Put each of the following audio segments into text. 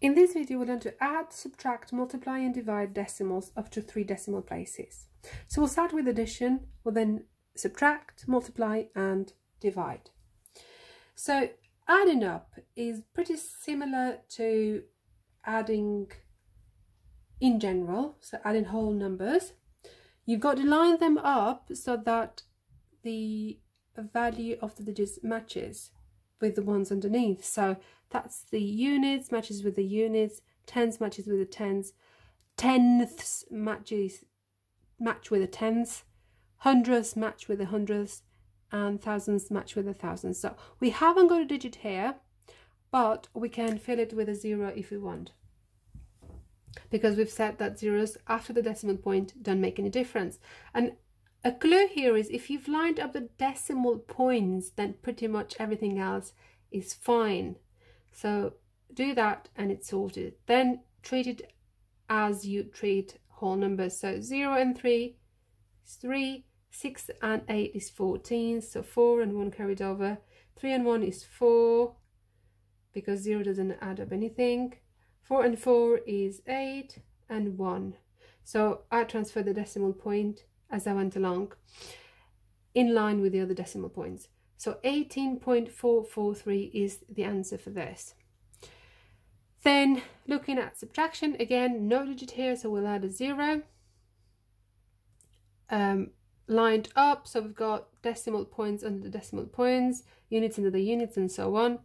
In this video, we're going to add, subtract, multiply and divide decimals up to three decimal places. So we'll start with addition, we'll then subtract, multiply and divide. So adding up is pretty similar to adding in general, so adding whole numbers. You've got to line them up so that the value of the digits matches with the ones underneath. So that's the units matches with the units, tens matches with the tens, tenths matches match with the tenths, hundredths match with the hundredths, and thousands match with the thousands. So we haven't got a digit here, but we can fill it with a zero if we want. Because we've said that zeros after the decimal point don't make any difference. And a clue here is if you've lined up the decimal points, then pretty much everything else is fine. So do that and it's sorted. Then treat it as you treat whole numbers. So 0 and 3 is 3, 6 and 8 is 14, so 4 and 1 carried over. 3 and 1 is 4, because 0 doesn't add up anything. 4 and 4 is 8, and 1. So I transfer the decimal point as I went along, in line with the other decimal points. So 18.443 is the answer for this. Then looking at subtraction, again, no digit here, so we'll add a zero. Um, lined up, so we've got decimal points under the decimal points, units under the units, and so on.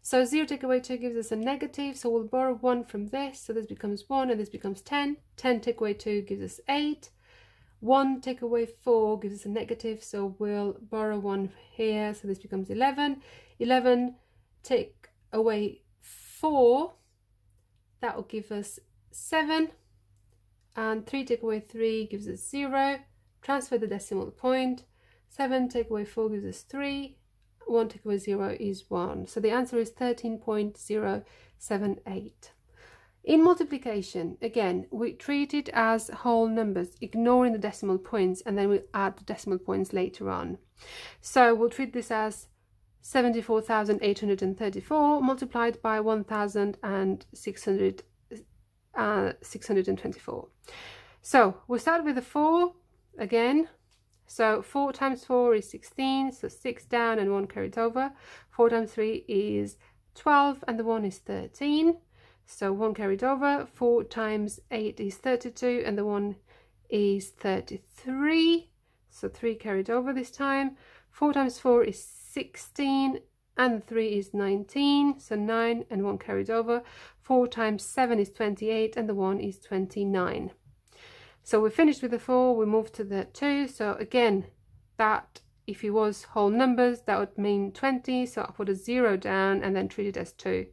So 0 take away 2 gives us a negative, so we'll borrow 1 from this, so this becomes 1 and this becomes 10. 10 take away 2 gives us 8. 1 take away 4 gives us a negative, so we'll borrow 1 here, so this becomes 11. 11 take away 4, that will give us 7. And 3 take away 3 gives us 0. Transfer the decimal point. 7 take away 4 gives us 3. 1 take away 0 is 1. So the answer is 13.078. In multiplication, again, we treat it as whole numbers, ignoring the decimal points, and then we'll add the decimal points later on. So we'll treat this as 74,834 multiplied by 1,600, uh, 624. So we'll start with the 4 again. So 4 times 4 is 16, so 6 down and 1 carried over. 4 times 3 is 12 and the 1 is 13. So 1 carried over, 4 times 8 is 32 and the 1 is 33. So 3 carried over this time. 4 times 4 is 16 and 3 is 19. So 9 and 1 carried over. 4 times 7 is 28 and the 1 is 29. So we finished with the 4, we move to the 2. So again, that if it was whole numbers, that would mean 20. So I'll put a 0 down and then treat it as 2.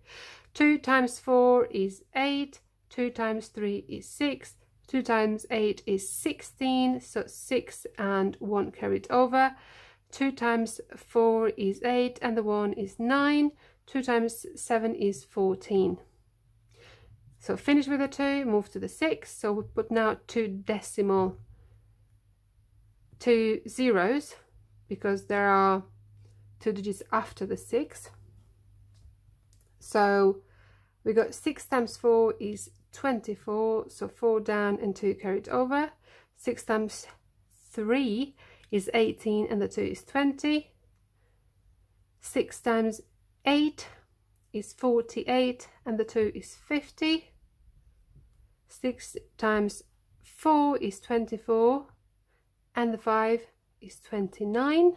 2 times 4 is 8, 2 times 3 is 6, 2 times 8 is 16, so 6 and 1 carried over. 2 times 4 is 8 and the 1 is 9, 2 times 7 is 14. So finish with the 2, move to the 6, so we put now two decimal, two zeros, because there are two digits after the 6. So we got 6 times 4 is 24, so 4 down and 2 carried over. 6 times 3 is 18 and the 2 is 20. 6 times 8 is 48 and the 2 is 50. 6 times 4 is 24 and the 5 is 29.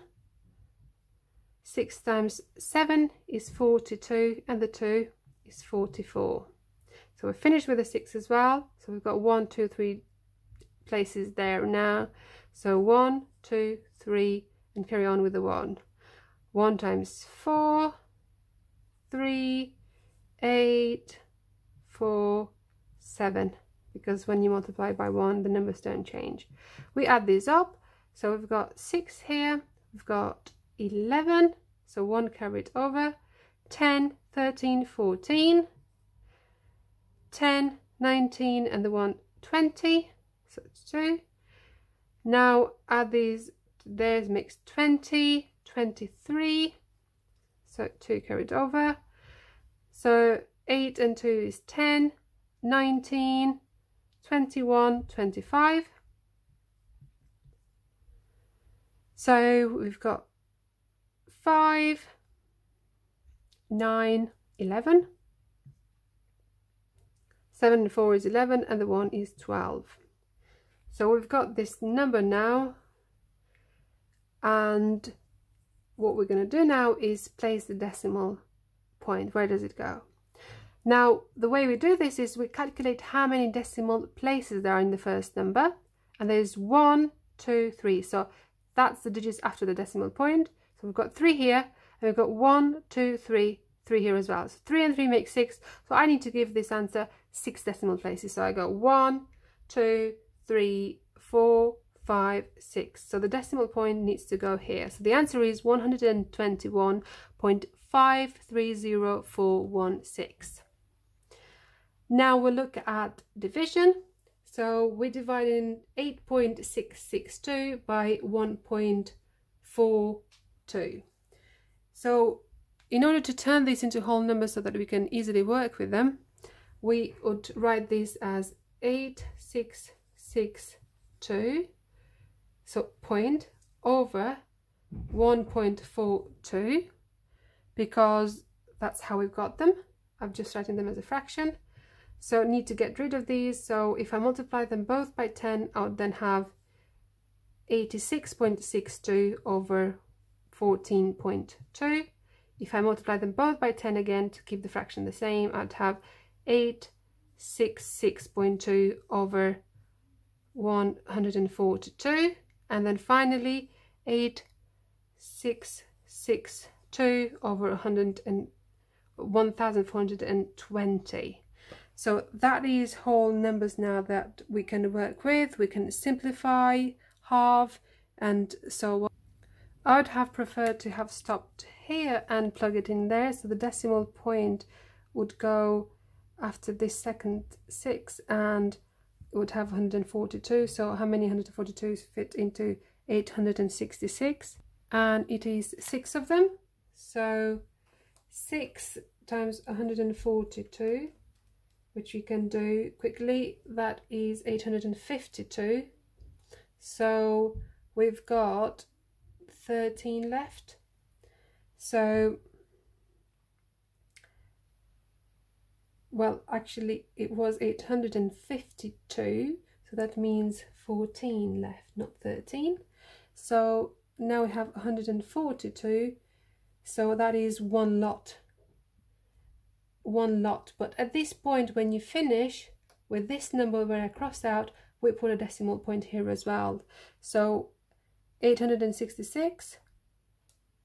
6 times 7 is 42 and the 2 is 44. So we're finished with the 6 as well. So we've got one, two, three places there now. So 1, 2, 3 and carry on with the 1. 1 times 4, 3, 8, 4, 7 because when you multiply by 1 the numbers don't change. We add these up so we've got 6 here, we've got 11, so 1 carried over, 10, 13, 14, 10, 19, and the 1, 20, so it's 2. Now add these, there's mixed 20, 23, so 2 carried over. So 8 and 2 is 10, 19, 21, 25. So we've got 5, 9, 11. 7 and 4 is 11 and the 1 is 12. So we've got this number now and what we're going to do now is place the decimal point. Where does it go? Now, the way we do this is we calculate how many decimal places there are in the first number. And there's one, two, three. So that's the digits after the decimal point. So we've got three here, and we've got one, two, three, three here as well. So three and three make six. So I need to give this answer six decimal places. So I got one, two, three, four, five, six. So the decimal point needs to go here. So the answer is 121.530416. Now we'll look at division. So we're dividing 8.662 by 1.42. So in order to turn this into whole numbers so that we can easily work with them, we would write this as 8662 so point over 1.42 because that's how we've got them. I'm just writing them as a fraction. So need to get rid of these. So if I multiply them both by 10, I would then have 86.62 over 14.2. If I multiply them both by 10 again to keep the fraction the same, I'd have 866.2 over 142 and then finally 8662 over 100 and 1420 so that is whole numbers now that we can work with we can simplify halve and so on. I would have preferred to have stopped here and plug it in there so the decimal point would go after this second six and it would have 142 so how many 142s fit into 866 and it is six of them. So 6 times 142 which you can do quickly that is 852 so we've got 13 left. So well actually it was 852 so that means 14 left not 13 so now we have 142 so that is one lot. One lot but at this point when you finish with this number where I crossed out we put a decimal point here as well. So 866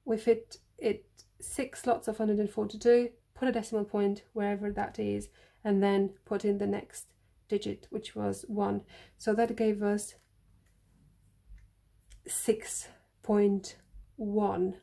we fit it six lots of 142 put a decimal point wherever that is and then put in the next digit which was 1 so that gave us 6.1